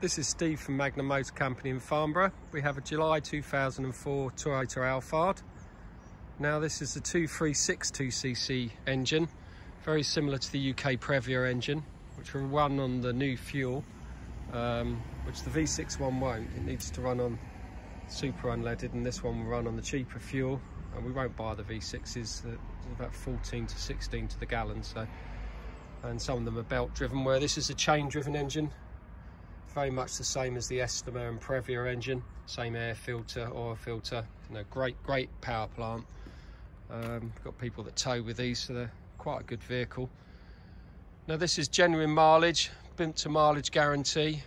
This is Steve from Magnum Motor Company in Farnborough. We have a July 2004 Toyota Alphard. Now this is a 2362cc engine, very similar to the UK Previa engine, which will run on the new fuel, um, which the V6 one won't. It needs to run on super unleaded and this one will run on the cheaper fuel. And we won't buy the V6s, they're about 14 to 16 to the gallon. So, And some of them are belt driven, where this is a chain driven engine very much the same as the Estima and Previa engine. Same air filter oil filter you know great great power plant. Um, got people that tow with these so they're quite a good vehicle. Now this is genuine mileage been to mileage guarantee.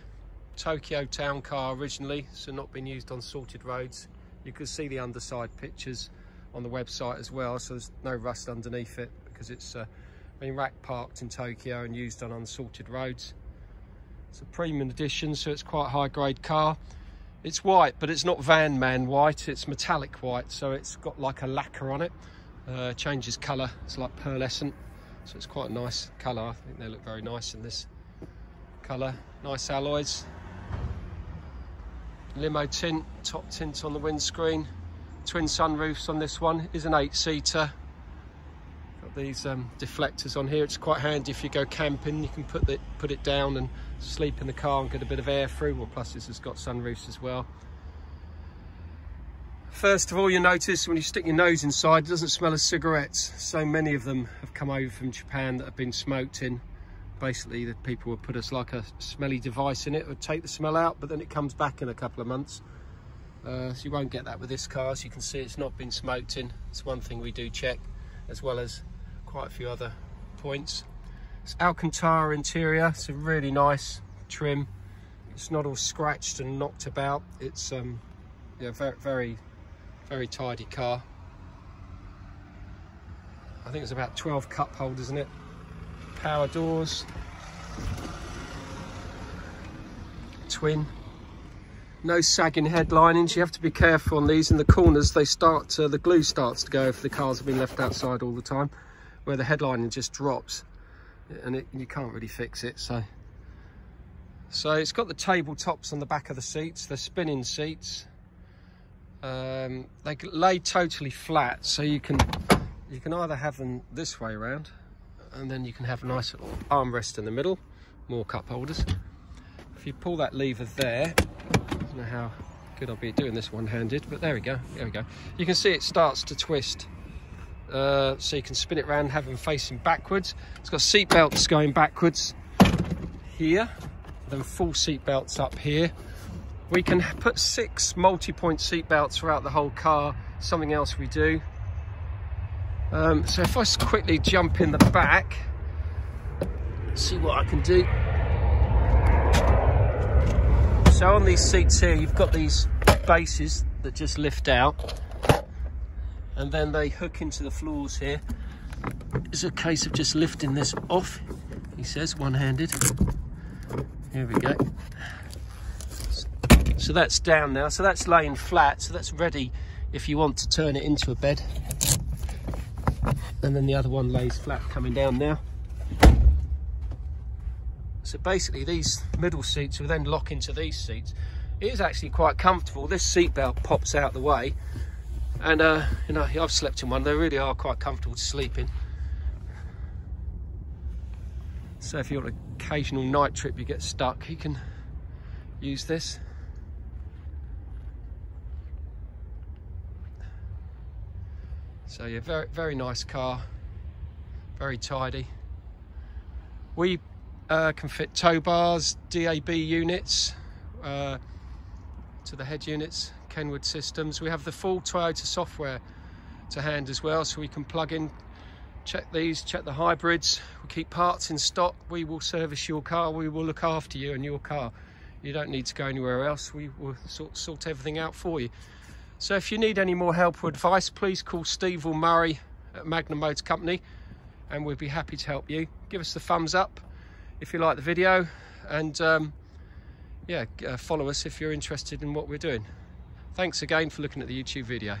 Tokyo town car originally so not been used on sorted roads. You can see the underside pictures on the website as well so there's no rust underneath it because it's uh, been rack parked in Tokyo and used on unsorted roads it's a premium edition, so it's quite a high grade car. It's white, but it's not Van Man white, it's metallic white, so it's got like a lacquer on it. Uh, changes colour, it's like pearlescent, so it's quite a nice colour. I think they look very nice in this colour. Nice alloys. Limo tint, top tint on the windscreen. Twin sunroofs on this one, is an eight seater Got these um, deflectors on here. It's quite handy if you go camping. You can put it put it down and sleep in the car and get a bit of air through. Well, plus this has got sunroofs as well. First of all, you notice when you stick your nose inside, it doesn't smell of cigarettes. So many of them have come over from Japan that have been smoked in. Basically, the people would put us like a smelly device in it, would take the smell out, but then it comes back in a couple of months. Uh, so you won't get that with this car. As you can see, it's not been smoked in. It's one thing we do check, as well as quite a few other points. It's Alcantara interior, it's a really nice trim. It's not all scratched and knocked about. It's um, yeah, very, very, very tidy car. I think it's about 12 cup holders in it. Power doors. Twin. No sagging headlinings. You have to be careful on these. In the corners, they start to, the glue starts to go if the cars have been left outside all the time where the headlining just drops and it, you can't really fix it so. So it's got the tabletops on the back of the seats the spinning seats. Um, they lay totally flat so you can you can either have them this way around and then you can have a nice little armrest in the middle more cup holders. If you pull that lever there I don't know how good I'll be doing this one-handed but there we go there we go. You can see it starts to twist uh, so you can spin it around, have them facing backwards. It's got seat belts going backwards here, then full seat belts up here. We can put six multi-point seat belts throughout the whole car, something else we do. Um, so if I quickly jump in the back, see what I can do. So on these seats here, you've got these bases that just lift out and then they hook into the floors here. It's a case of just lifting this off, he says, one-handed. Here we go. So that's down now, so that's laying flat, so that's ready if you want to turn it into a bed. And then the other one lays flat coming down now. So basically these middle seats will then lock into these seats. It is actually quite comfortable. This seat belt pops out the way and uh, you know I've slept in one. They really are quite comfortable to sleep in. So if you're on an occasional night trip you get stuck you can use this. So yeah very very nice car. Very tidy. We uh, can fit tow bars DAB units uh, to the head units Kenwood systems. We have the full Toyota software to hand as well, so we can plug in, check these, check the hybrids. We keep parts in stock. We will service your car. We will look after you and your car. You don't need to go anywhere else. We will sort, sort everything out for you. So if you need any more help or advice, please call Steve or Murray at Magnum Motors Company and we'll be happy to help you. Give us the thumbs up if you like the video and um, yeah, uh, follow us if you're interested in what we're doing. Thanks again for looking at the YouTube video.